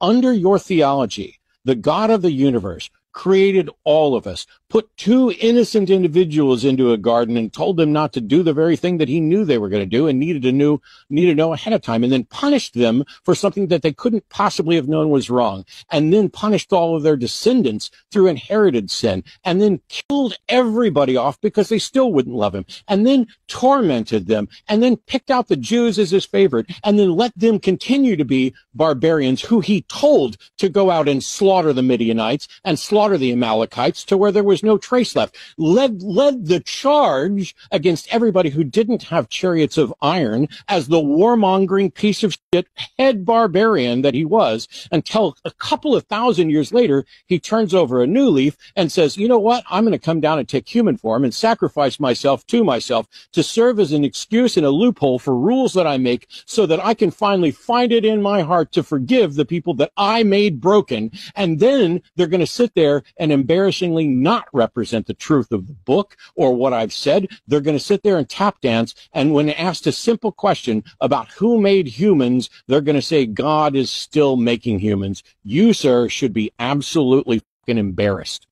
under your theology, the God of the universe created all of us, put two innocent individuals into a garden and told them not to do the very thing that he knew they were going to do and needed to know, needed to know ahead of time and then punished them for something that they couldn't possibly have known was wrong and then punished all of their descendants through inherited sin and then killed everybody off because they still wouldn't love him and then tormented them and then picked out the Jews as his favorite and then let them continue to be barbarians who he told to go out and slaughter the Midianites and slaughter the Amalekites to where there was no trace left, led, led the charge against everybody who didn't have chariots of iron as the warmongering piece of shit head barbarian that he was until a couple of thousand years later, he turns over a new leaf and says, you know what? I'm going to come down and take human form and sacrifice myself to myself to serve as an excuse and a loophole for rules that I make so that I can finally find it in my heart to forgive the people that I made broken. And then they're going to sit there and embarrassingly not represent the truth of the book or what I've said. They're going to sit there and tap dance. And when asked a simple question about who made humans, they're going to say God is still making humans. You, sir, should be absolutely embarrassed.